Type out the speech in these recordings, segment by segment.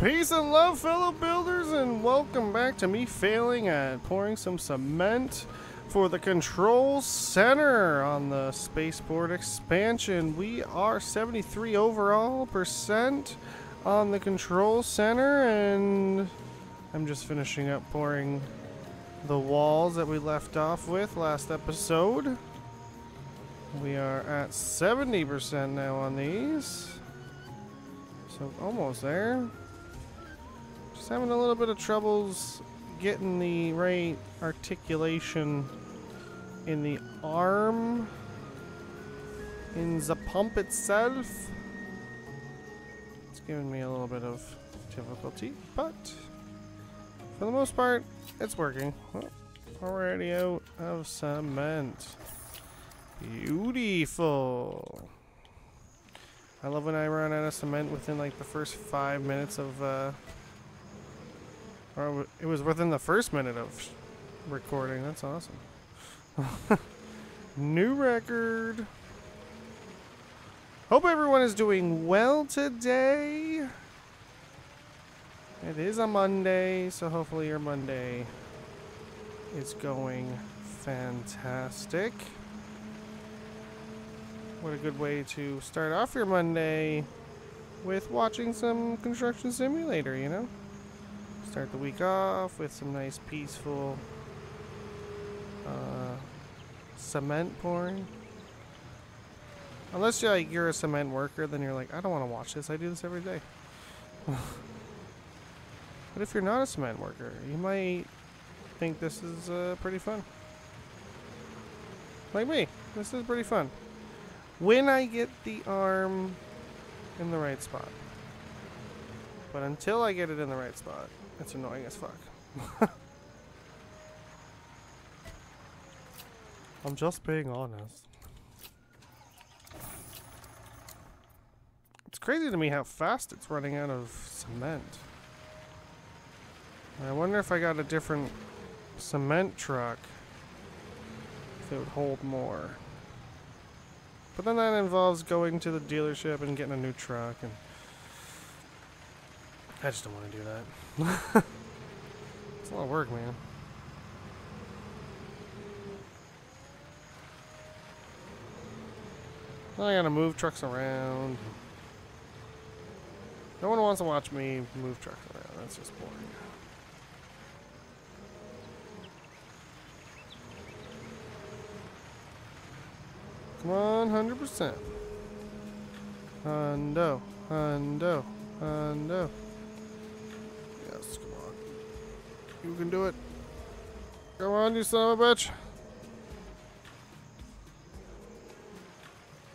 Peace and love, fellow builders, and welcome back to me failing at pouring some cement for the control center on the spaceport expansion. We are 73 overall percent on the control center, and I'm just finishing up pouring the walls that we left off with last episode. We are at 70% now on these. So almost there. Just having a little bit of troubles getting the right articulation in the arm, in the pump itself. It's giving me a little bit of difficulty, but for the most part, it's working. Oh, already out of cement. Beautiful. I love when I run out of cement within like the first five minutes of uh, it was within the first minute of recording. That's awesome. New record. Hope everyone is doing well today. It is a Monday, so hopefully your Monday is going fantastic. What a good way to start off your Monday with watching some Construction Simulator, you know? Start the week off with some nice peaceful uh, cement pouring. Unless you're, like, you're a cement worker, then you're like, I don't want to watch this. I do this every day. but if you're not a cement worker, you might think this is uh, pretty fun. Like me, this is pretty fun. When I get the arm in the right spot. But until I get it in the right spot, it's annoying as fuck. I'm just being honest. It's crazy to me how fast it's running out of cement. I wonder if I got a different cement truck, if it would hold more. But then that involves going to the dealership and getting a new truck, and I just don't want to do that. it's a lot of work, man. I gotta move trucks around. No one wants to watch me move trucks around. That's just boring. Come on, 100%. Hundo, hundo, hundo. You can do it. Come on, you son of a bitch.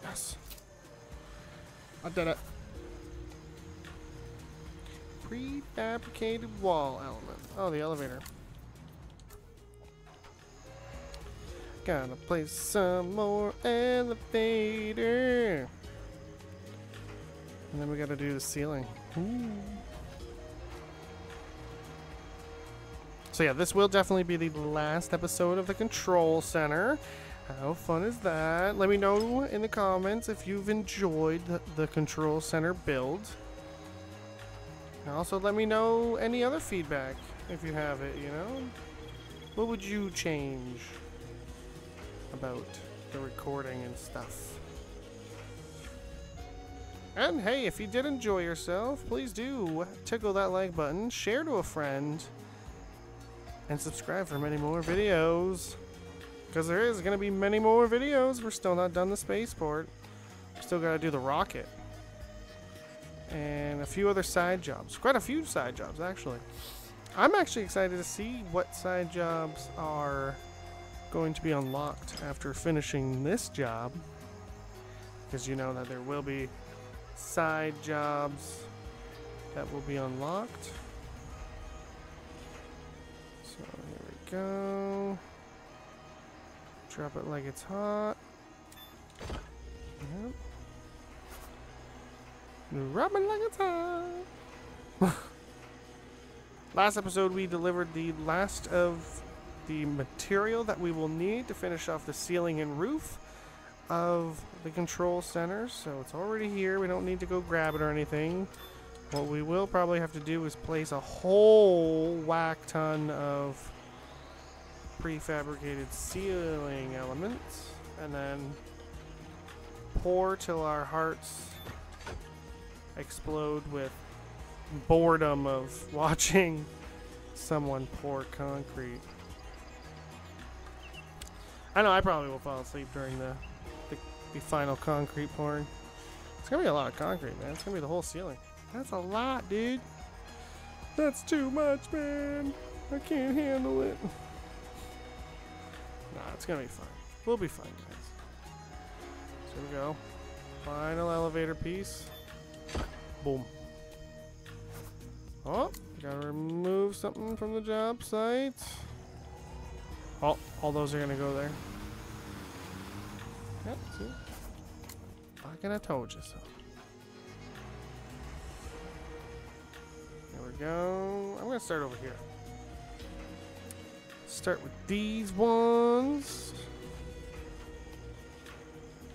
Yes. I did it. Prefabricated wall element. Oh, the elevator. Gotta place some more elevator. And then we gotta do the ceiling. Ooh. So yeah, this will definitely be the last episode of the Control Center. How fun is that? Let me know in the comments if you've enjoyed the, Control Center build. And also let me know any other feedback if you have it, you know? What would you change? about the recording and stuff. And hey, if you did enjoy yourself, please do tickle that like button, share to a friend, and subscribe for many more videos. Because there is going to be many more videos. We're still not done the spaceport. Still got to do the rocket. And a few other side jobs. Quite a few side jobs, actually. I'm actually excited to see what side jobs are going to be unlocked after finishing this job. Because you know that there will be side jobs that will be unlocked. Go. Drop it like it's hot. Yep. Drop it like it's hot. Last episode we delivered the last of the material that we will need to finish off the ceiling and roof of the control center. So it's already here. We don't need to go grab it or anything. What we will probably have to do is place a whole whack ton of prefabricated ceiling elements and then pour till our hearts explode with boredom of watching someone pour concrete. I know I probably will fall asleep during the, the, the final concrete pouring. It's gonna be a lot of concrete, man. It's gonna be the whole ceiling. That's a lot, dude. That's too much, man. I can't handle it. Nah, it's gonna be fine. We'll be fine, guys. So here we go. Final elevator piece. Boom. Oh, gotta remove something from the job site. Oh, all those are gonna go there. Yep, see? Fucking I told you so. There we go. I'm gonna start over here. Start with these ones.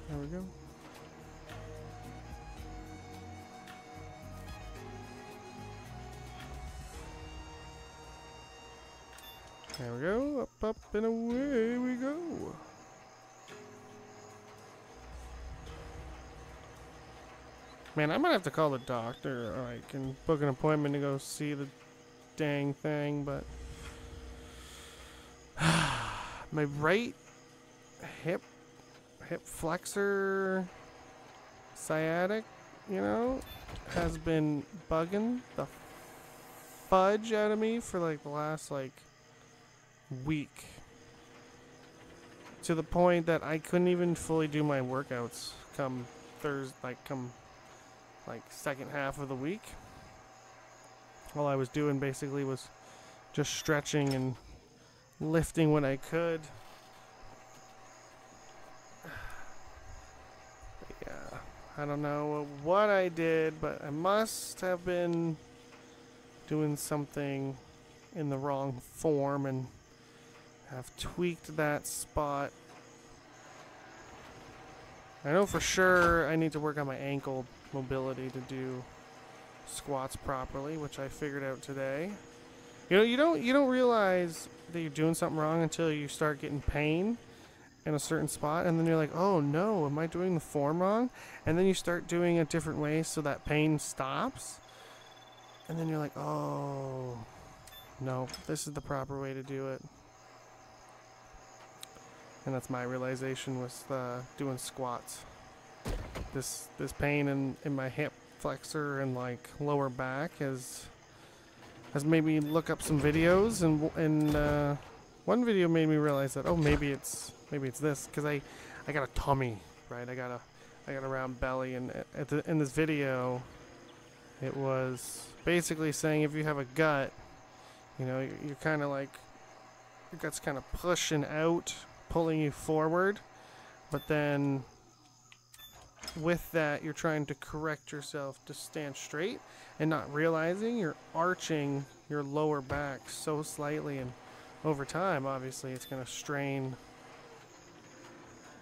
There we go. There we go. Up, up, and away we go. Man, I might have to call the doctor, or I can book an appointment to go see the dang thing, but my right hip hip flexor sciatic, you know, has been bugging the fudge out of me for like the last like week. To the point that I couldn't even fully do my workouts come Thursday, like come like second half of the week. All I was doing basically was just stretching and lifting when I could. yeah, I don't know what I did, but I must have been doing something in the wrong form and have tweaked that spot. I know for sure I need to work on my ankle mobility to do squats properly, which I figured out today. You know, you don't you don't realize that you're doing something wrong until you start getting pain in a certain spot and then you're like, "Oh no, am I doing the form wrong?" And then you start doing a different way so that pain stops. And then you're like, "Oh, no, this is the proper way to do it." And that's my realization was uh, doing squats this this pain in, in my hip flexor and like lower back has has made me look up some videos and and uh, one video made me realize that oh maybe it's maybe it's this because I I got a tummy right? I got a I got a round belly and at the, in this video it was basically saying if you have a gut you know you're, you're kind of like your gut's kind of pushing out pulling you forward but then with that, you're trying to correct yourself to stand straight and not realizing you're arching your lower back so slightly. And over time, obviously, it's going to strain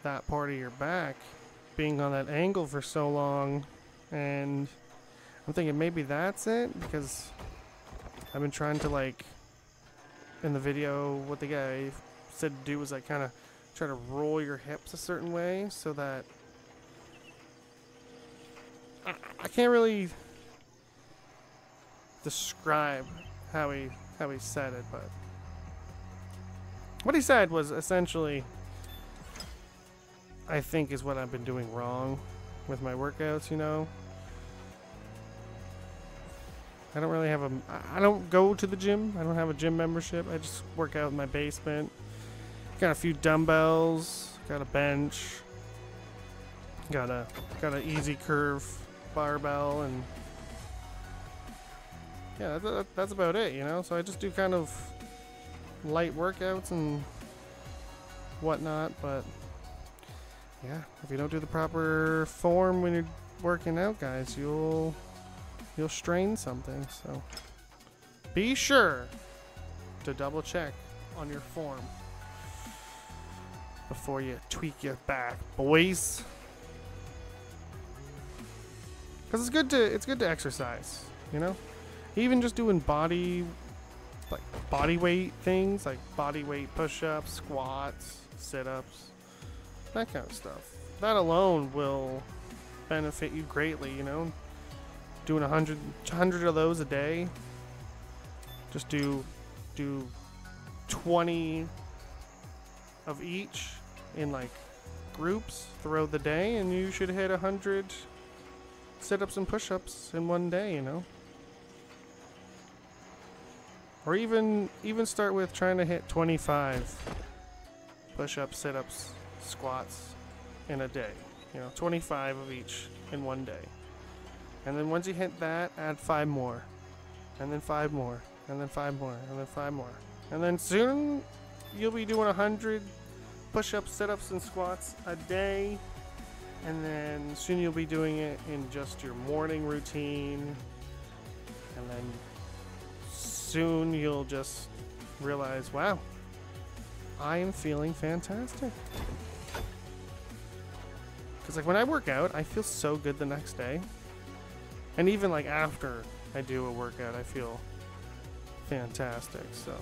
that part of your back being on that angle for so long. And I'm thinking maybe that's it because I've been trying to, like, in the video, what the guy said to do was like kind of try to roll your hips a certain way so that I can't really describe how he how he said it, but what he said was essentially I think is what I've been doing wrong with my workouts, you know. I don't really have a I don't go to the gym. I don't have a gym membership. I just work out in my basement. Got a few dumbbells, got a bench, got a got an EZ curl barbell and yeah, that, that's about it, you know. So I just do kind of light workouts and whatnot, but yeah, if you don't do the proper form when you're working out, guys, you'll you'll strain something. So be sure to double check on your form before you tweak your back, boys. Because it's good to it's good to exercise. you know? Even just doing body, like body weight things, like body weight push ups, squats, sit ups, that kind of stuff. That alone will benefit you greatly, you know? Doing a hundred, hundred of those a day. Just do, do 20 of each in like groups throughout the day, and you should hit a hundred sit-ups and push-ups in one day. You know, or even even start with trying to hit 25 push-ups, sit-ups, squats in a day. You know, 25 of each in one day. And then once you hit that, add five more. And then five more. And then five more. And then five more. And then soon you'll be doing 100 push-ups, sit-ups, and squats a day. And then soon you'll be doing it in just your morning routine. And then soon you'll just realize, wow, I am feeling fantastic. Because like when I work out, I feel so good the next day. And even like after I do a workout, I feel fantastic. So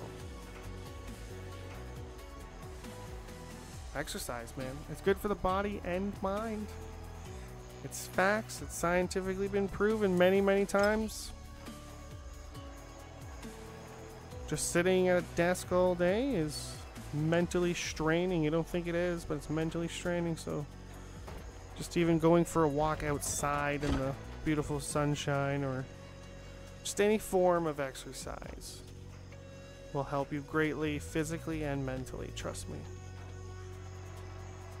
exercise, man. It's good for the body and mind. It's facts. It's scientifically been proven many, many times. Just sitting at a desk all day is mentally straining. You don't think it is, but it's mentally straining. So, just even going for a walk outside in the beautiful sunshine or just any form of exercise will help you greatly physically and mentally. Trust me.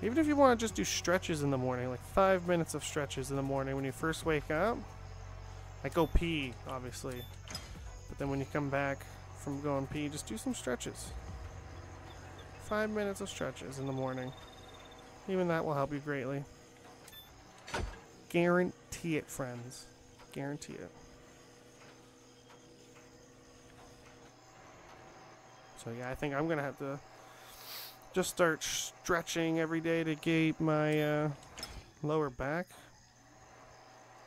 Even if you want to just do stretches in the morning, like five minutes of stretches in the morning when you first wake up, like go pee, obviously. But then when you come back from going pee, just do some stretches. Five minutes of stretches in the morning. Even that will help you greatly. Guarantee it, friends. Guarantee it. So yeah, I think I'm gonna have to just start stretching every day to keep my uh, lower back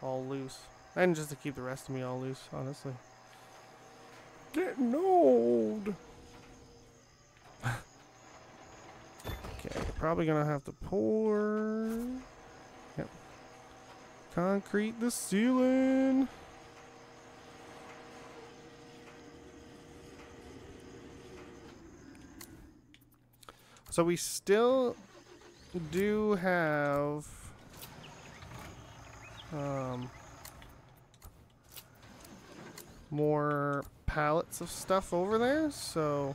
all loose. And just to keep the rest of me all loose, honestly. Getting old. okay, probably gonna have to pour. Yep. Concrete the ceiling. So we still do have um, more pallets of stuff over there, so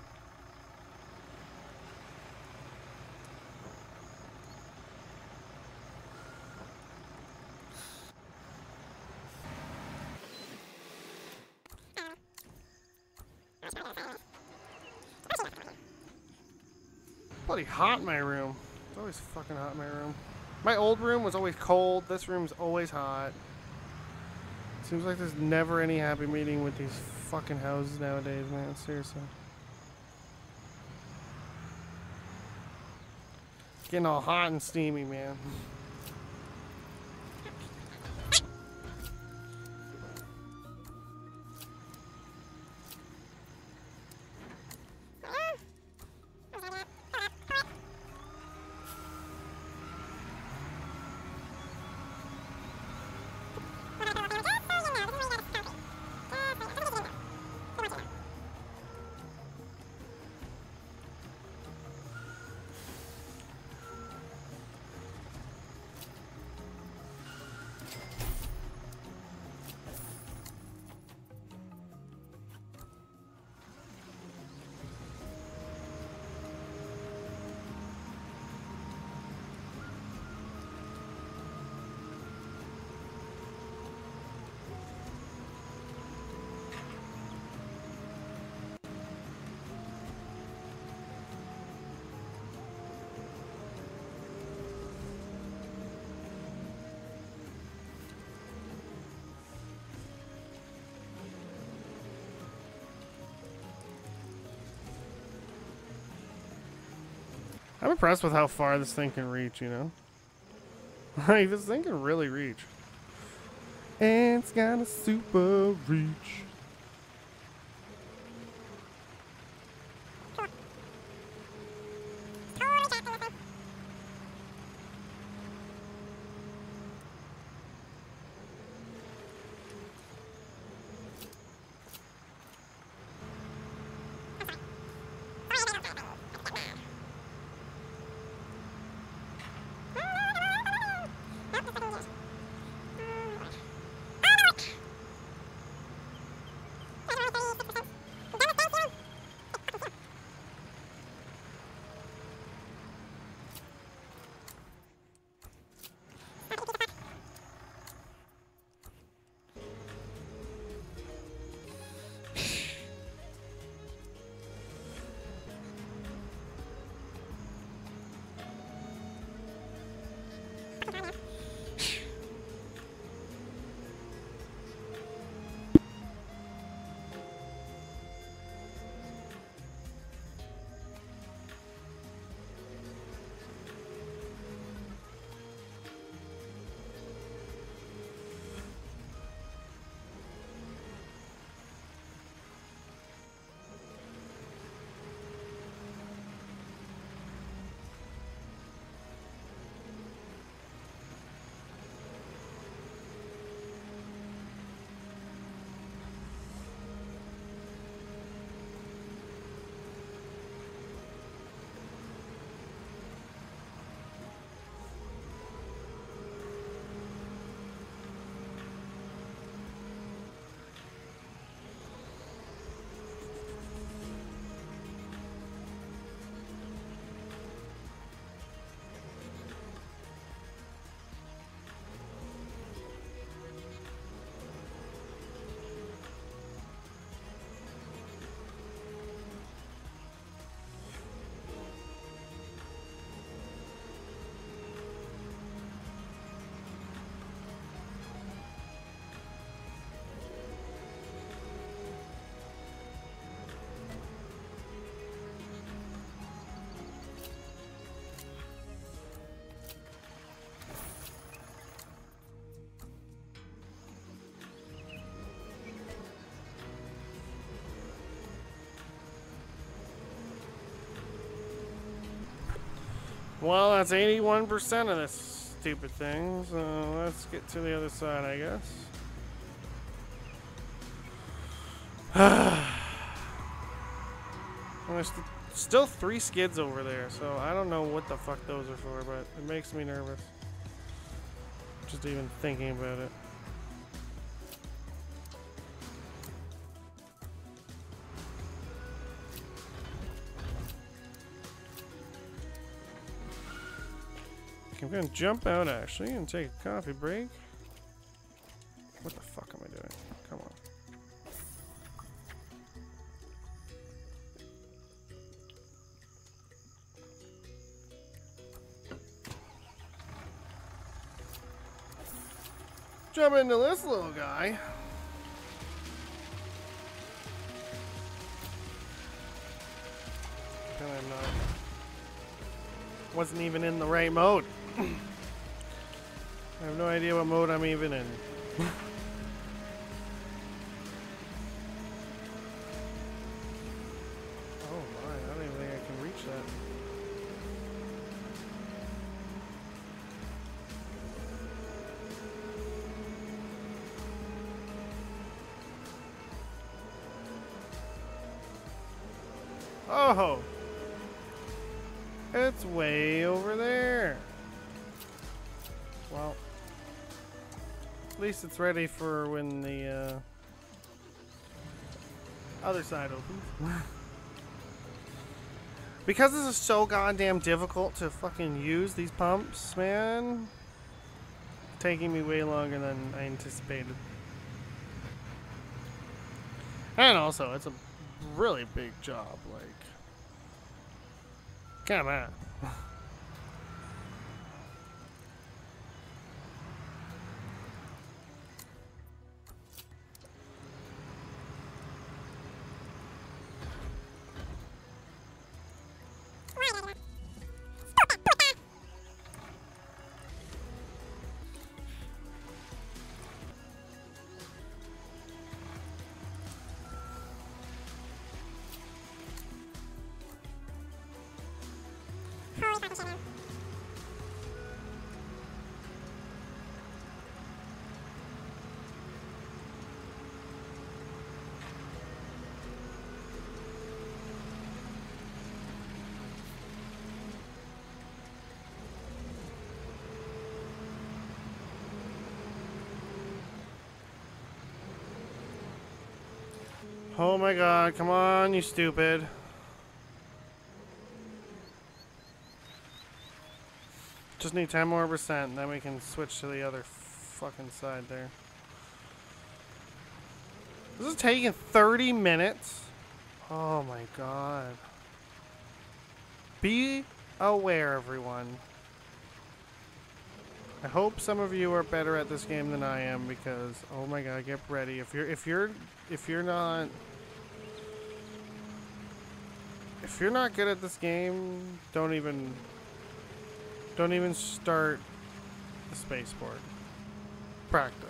bloody hot in my room. It's always fucking hot in my room. My old room was always cold. This room's always hot. Seems like there's never any happy meeting with these fucking houses nowadays, man. Seriously. Getting all hot and steamy, man. I'm impressed with how far this thing can reach, you know? Like, this thing can really reach. And it's got a super reach. Well, that's 81% of this stupid thing, so let's get to the other side, I guess. There's still three skids over there, so I don't know what the fuck those are for, but it makes me nervous. Just even thinking about it. Gonna jump out actually and take a coffee break. What the fuck am I doing? Come on. Jump into this little guy. I'm not. Wasn't even in the right mode. I have no idea what mode I'm even in. It's ready for when the uh, other side opens. because this is so goddamn difficult to fucking use these pumps, man. Taking me way longer than I anticipated. And also, it's a really big job, like. Come on. Oh my god, come on, you stupid. Just need 10 more percent, then we can switch to the other fucking side there. This is taking 30 minutes? Oh my god. Be aware, everyone. I hope some of you are better at this game than I am because oh my god, get ready. If you're if you're if you're not if you're not good at this game, don't even don't even start the spaceport. Practice.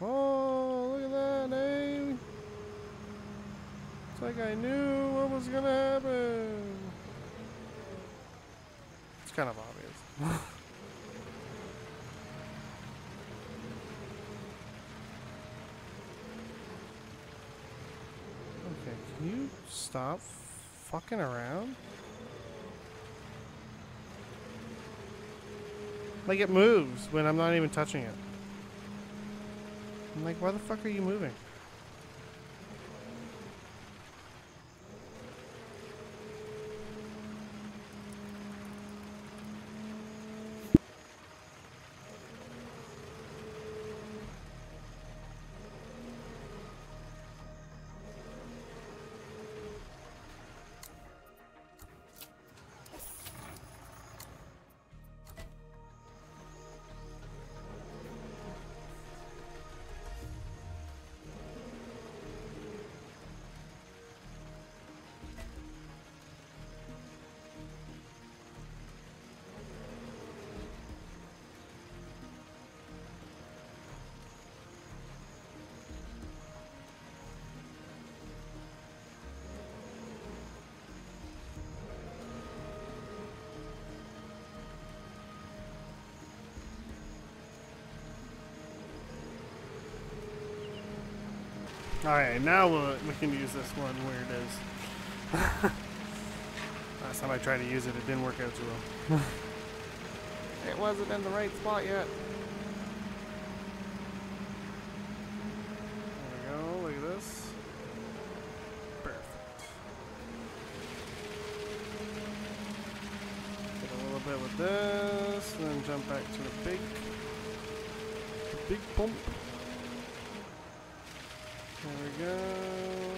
Oh, look at that, eh? It's like I knew what was gonna happen. It's kind of obvious. okay, can you stop fucking around? Like it moves when I'm not even touching it. I'm like, why the fuck are you moving? Alright, now we'll, we can use this one where it is. Last time I tried to use it, it didn't work out too well. it wasn't in the right spot yet. There we go, look at this. Perfect. Get a little bit with this, then jump back to the big, the big pump. There we go.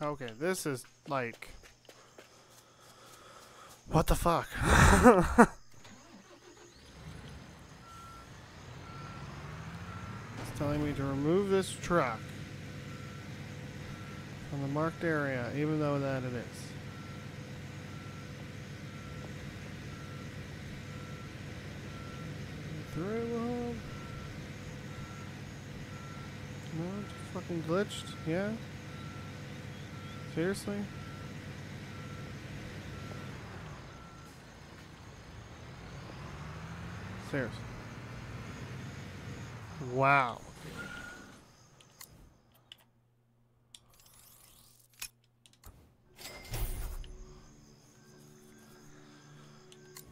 Okay, this is like. What the fuck? it's telling me to remove this truck from the marked area, even though that it is. Through. No, it's fucking glitched. Yeah. Seriously? Seriously. Wow.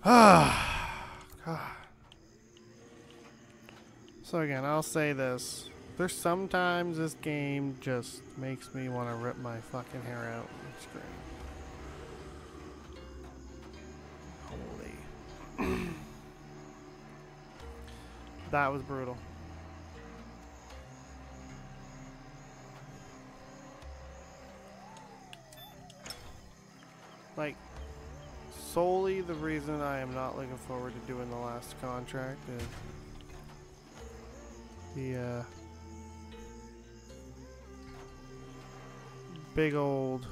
Ah, God. So again, I'll say this. There's sometimes this game just makes me want to rip my fucking hair out and scream. Holy. that was brutal. Like, solely the reason I am not looking forward to doing the last contract is the, uh, big old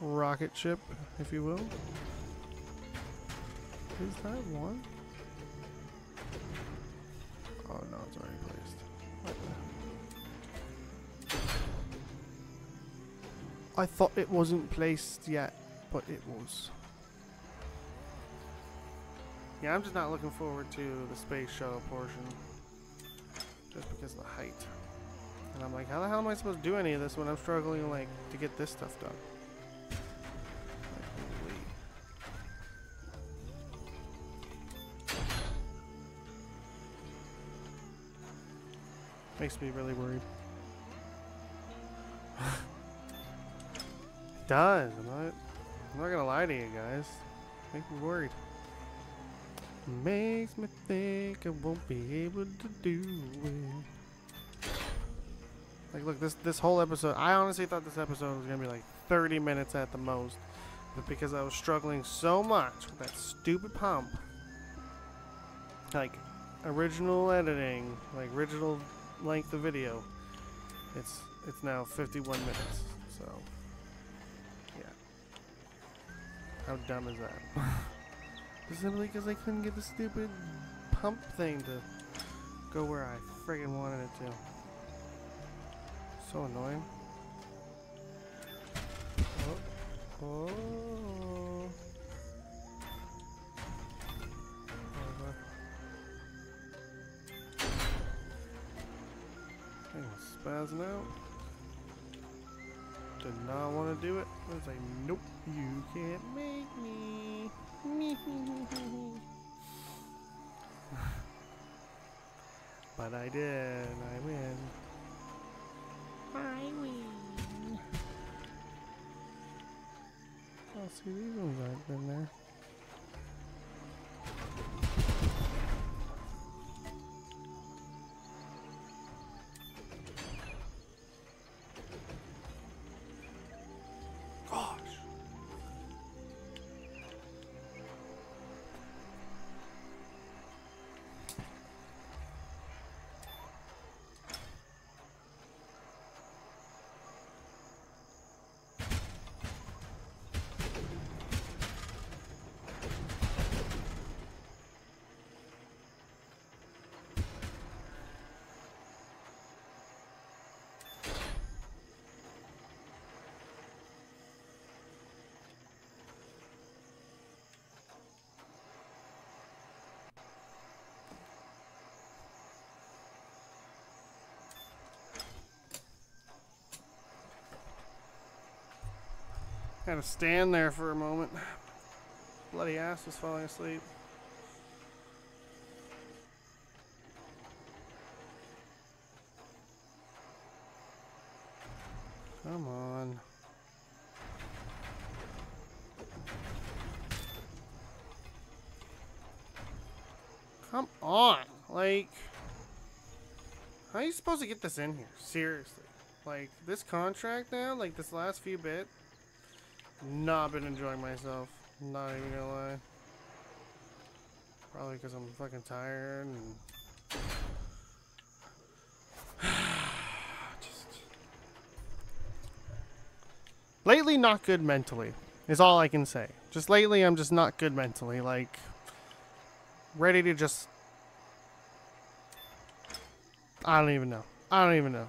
rocket ship, if you will. Is that one? Oh no, it's already placed. I thought it wasn't placed yet, but it was. Yeah, I'm just not looking forward to the space shuttle portion. Just because of the height. And I'm like, how the hell am I supposed to do any of this when I'm struggling like to get this stuff done? Makes me really worried. it does. I'm not, I'm not gonna lie to you guys. Makes me worried. Makes me think I won't be able to do it. Like, look, this this whole episode. I honestly thought this episode was gonna be like 30 minutes at the most, but because I was struggling so much with that stupid pump, like original editing, like original length of video, it's it's now 51 minutes. So, yeah. How dumb is that? Simply because I couldn't get the stupid pump thing to go where I friggin' wanted it to. So annoying. Oh. Oh. Over. Thing spazzing out. Did not want to do it. I was like, nope, you can't make me. but I did. I win. I win. Oh, see, these ones aren't been there. Had to stand there for a moment. Bloody ass was falling asleep. Come on. Come on. Like, how are you supposed to get this in here? Seriously. Like, this contract now, like this last few bit, not been enjoying myself. Not even gonna lie. Probably because I'm fucking tired and just lately not good mentally is all I can say. Just lately I'm just not good mentally. Like ready to just I don't even know. I don't even know.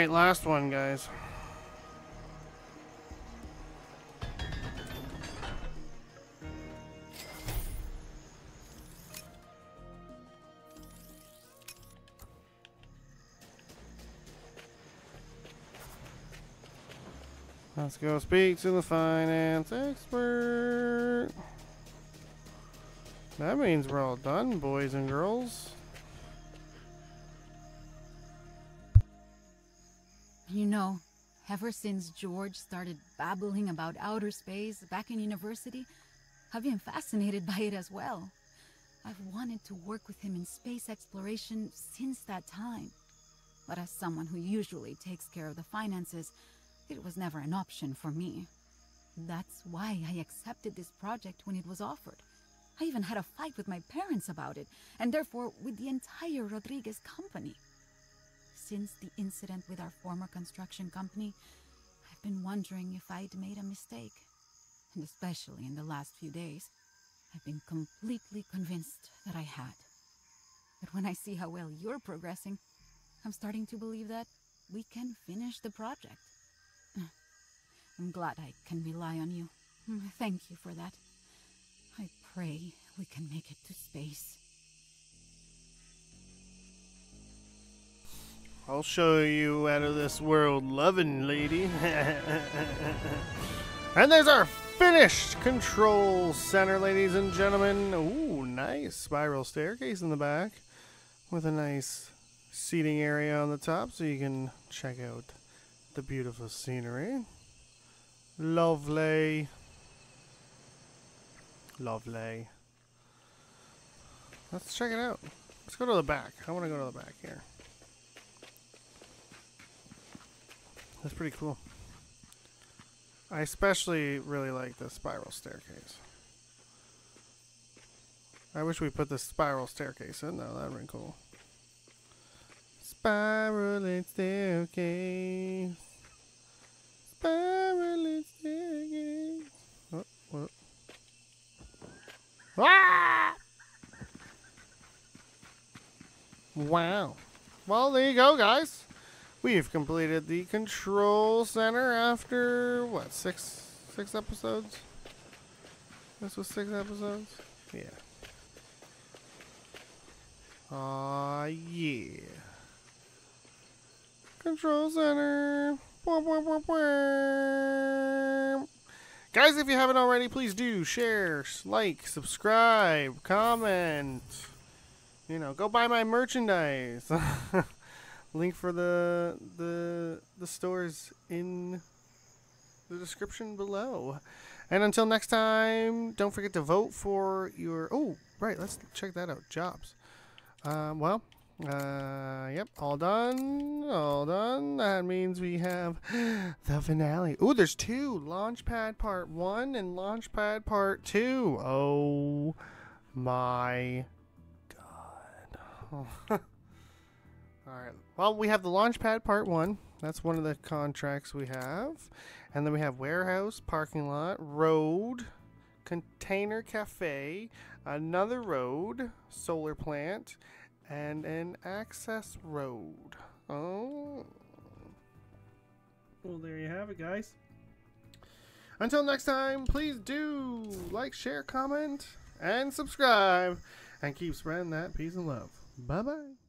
Alright, last one, guys. Let's go speak to the finance expert. That means we're all done, boys and girls. You know, ever since George started babbling about outer space back in university, I've been fascinated by it as well. I've wanted to work with him in space exploration since that time. But as someone who usually takes care of the finances, it was never an option for me. That's why I accepted this project when it was offered. I even had a fight with my parents about it, and therefore with the entire Rodriguez company since the incident with our former construction company, I've been wondering if I'd made a mistake. And especially in the last few days, I've been completely convinced that I had. But when I see how well you're progressing, I'm starting to believe that we can finish the project. I'm glad I can rely on you. Mm, thank you for that. I pray we can make it to space. I'll show you out of this world loving lady. and there's our finished control center, ladies and gentlemen. Ooh, nice spiral staircase in the back with a nice seating area on the top so you can check out the beautiful scenery. Lovely. Lovely. Let's check it out. Let's go to the back. I want to go to the back here. That's pretty cool. I especially really like the spiral staircase. I wish we put the spiral staircase in though, that'd been cool. Spiraling staircase. Spiraling staircase. Oh, what? Ah! Wow. Well, there you go, guys. We've completed the control center after what six six episodes? This was six episodes. Yeah. Aw, yeah. Control center. Guys, if you haven't already, please do share, like, subscribe, comment. You know, go buy my merchandise. Link for the the the stores in the description below. And until next time, don't forget to vote for your. Oh, right. Let's check that out. Jobs. Um, well, uh, yep, all done, all done. That means we have the finale. Oh, there's two. Launchpad Part 1 and Launchpad Part 2. Oh my god. Alright, well, we have the Launchpad Part 1. That's one of the contracts we have. And then we have Warehouse, Parking Lot, Road, Container Cafe, another road, Solar Plant, and an access road. Oh. Well, there you have it, guys. Until next time, please do like, share, comment, and subscribe, and keep spreading that peace and love. Bye bye.